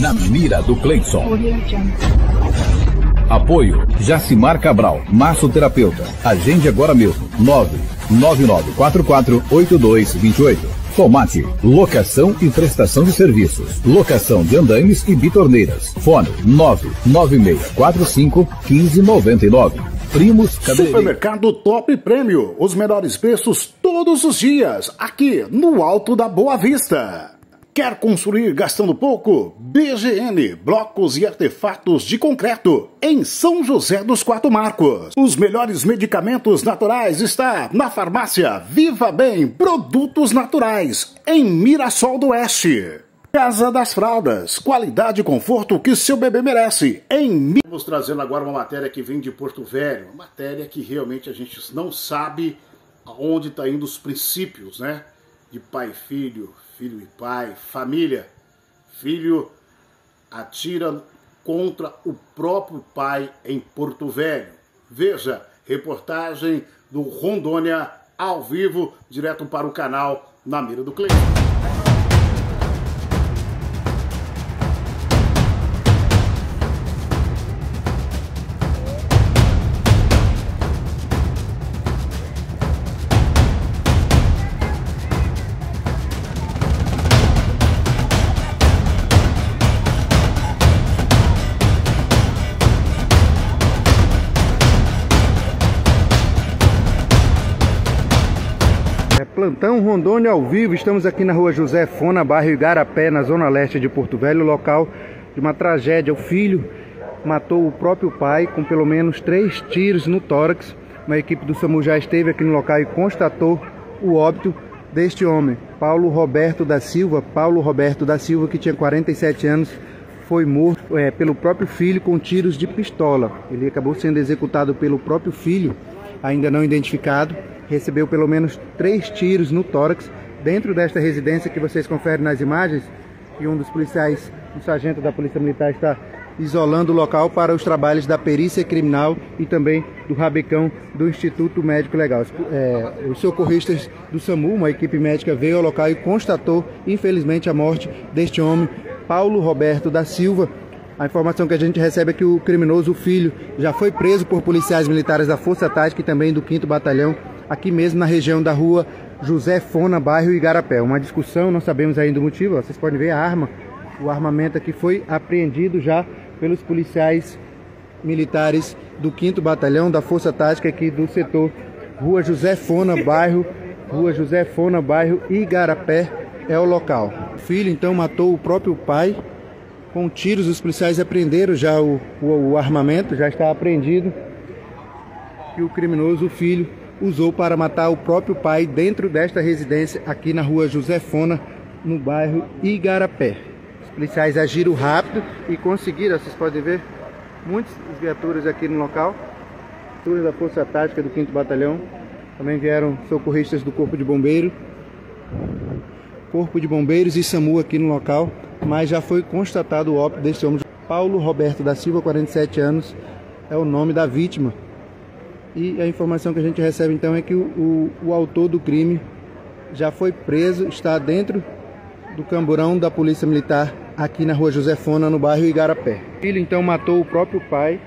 Na mira do Cleison. Apoio Jacimar Cabral, massoterapeuta. Agende agora mesmo. 999448228. Tomate, locação e prestação de serviços. Locação de andaimes e bitorneiras. Fone 99645 1599. Primos. Supermercado Top Prêmio. Os melhores preços todos os dias. Aqui no Alto da Boa Vista. Quer construir gastando pouco? BGN Blocos e Artefatos de Concreto em São José dos Quatro Marcos. Os melhores medicamentos naturais está na farmácia Viva Bem Produtos Naturais em Mirassol do Oeste. Casa das Fraldas, qualidade e conforto que seu bebê merece. Em Vamos trazendo agora uma matéria que vem de Porto Velho, uma matéria que realmente a gente não sabe aonde está indo os princípios, né? De pai e filho, filho e pai, família. Filho atira contra o próprio pai em Porto Velho. Veja, reportagem do Rondônia ao vivo, direto para o canal Na Mira do Cliente. Plantão Rondônia ao vivo, estamos aqui na rua José Fona, bairro Igarapé, na zona leste de Porto Velho, local de uma tragédia. O filho matou o próprio pai com pelo menos três tiros no tórax. Uma equipe do SAMU já esteve aqui no local e constatou o óbito deste homem, Paulo Roberto da Silva. Paulo Roberto da Silva, que tinha 47 anos, foi morto é, pelo próprio filho com tiros de pistola. Ele acabou sendo executado pelo próprio filho, ainda não identificado recebeu pelo menos três tiros no tórax dentro desta residência que vocês conferem nas imagens. E um dos policiais, um sargento da Polícia Militar, está isolando o local para os trabalhos da perícia criminal e também do rabecão do Instituto Médico Legal. É, os socorristas do SAMU, uma equipe médica, veio ao local e constatou, infelizmente, a morte deste homem, Paulo Roberto da Silva, a informação que a gente recebe é que o criminoso, o filho, já foi preso por policiais militares da Força Tática e também do 5 Batalhão, aqui mesmo na região da rua José Fona, bairro Igarapé. Uma discussão, não sabemos ainda o motivo, vocês podem ver a arma, o armamento aqui foi apreendido já pelos policiais militares do 5 Batalhão da Força Tática aqui do setor Rua José Fona, bairro Rua José Fona, bairro Igarapé é o local. O filho então matou o próprio pai com tiros, os policiais apreenderam já o, o, o armamento, já está apreendido. E o criminoso, o filho, usou para matar o próprio pai dentro desta residência aqui na rua Josefona, no bairro Igarapé. Os policiais agiram rápido e conseguiram, vocês podem ver, muitas viaturas aqui no local. Viaturas da Força Tática do 5 Batalhão. Também vieram socorristas do Corpo de Bombeiro. Corpo de Bombeiros e SAMU aqui no local mas já foi constatado o óbito deste homem. Paulo Roberto da Silva, 47 anos, é o nome da vítima. E a informação que a gente recebe então é que o, o, o autor do crime já foi preso, está dentro do camburão da Polícia Militar aqui na rua Josefona, no bairro Igarapé. O filho então matou o próprio pai